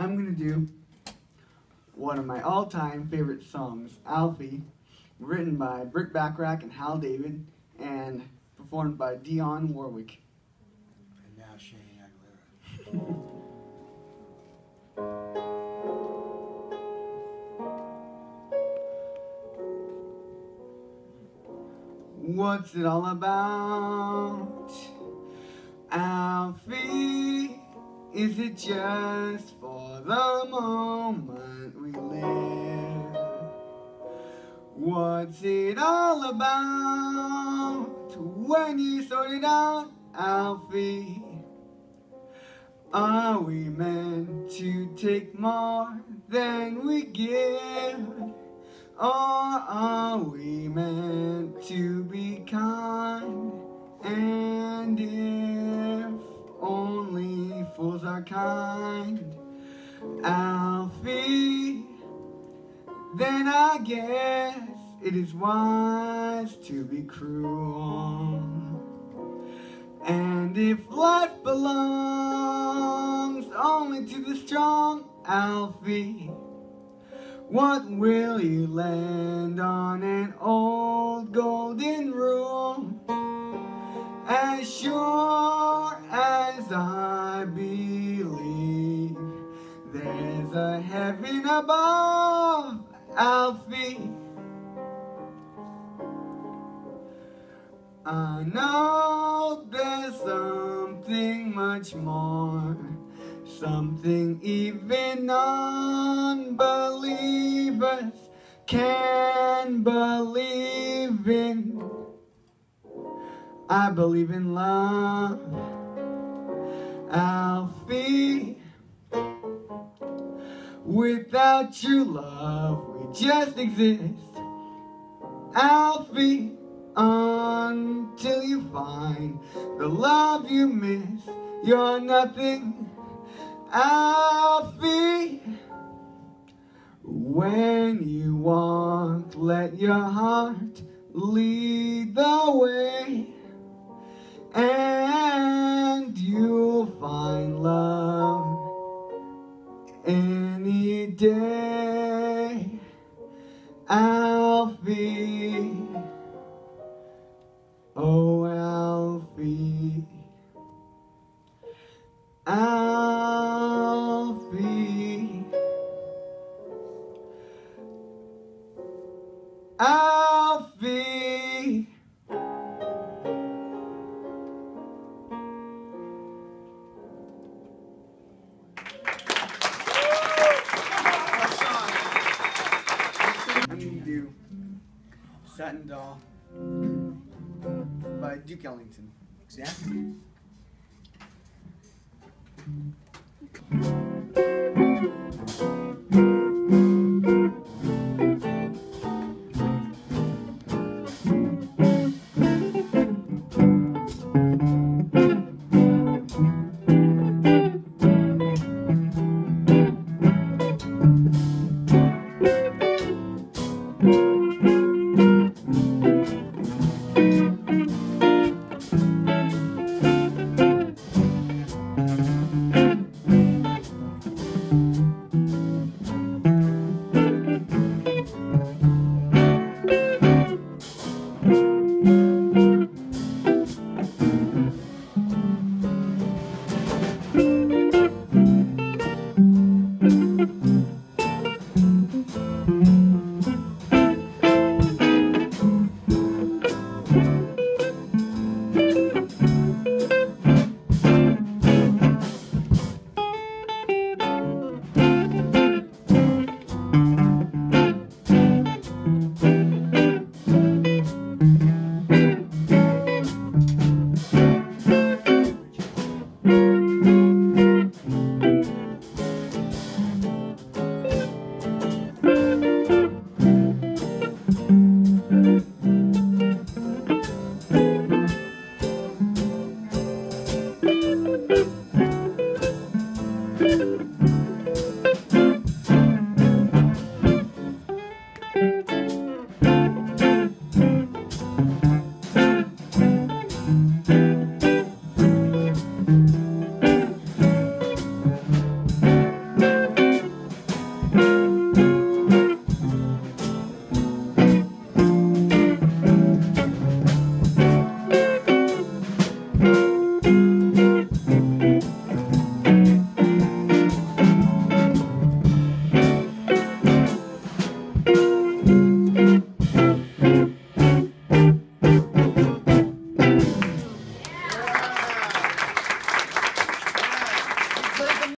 I'm gonna do one of my all-time favorite songs, Alfie, written by Burt Bacharach and Hal David, and performed by Dionne Warwick. And now Shane Aguilera. What's it all about? Alfie, is it just the moment we live? What's it all about when you sort it out, Alfie? Are we meant to take more than we give? Or are we meant to be kind? And if only fools are kind, Alfie, then I guess it is wise to be cruel. And if life belongs only to the strong, Alfie, what will you land on an old golden rule? Above, Alfie. I know there's something much more, something even unbelievers can believe in. I believe in love, Alfie. Without true love, we just exist, Alfie until you find the love you miss. You're nothing, Alfie. When you walk, let your heart lead the way, Alfie. Oh, Satin Doll by Duke Ellington. Exactly.